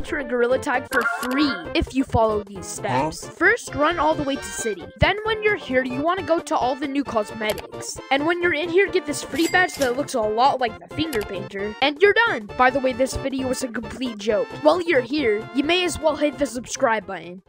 nature and Gorilla Tag for free if you follow these steps. First, run all the way to City. Then when you're here, you want to go to all the new cosmetics. And when you're in here, get this free badge that looks a lot like the Finger Painter. And you're done. By the way, this video was a complete joke. While you're here, you may as well hit the subscribe button.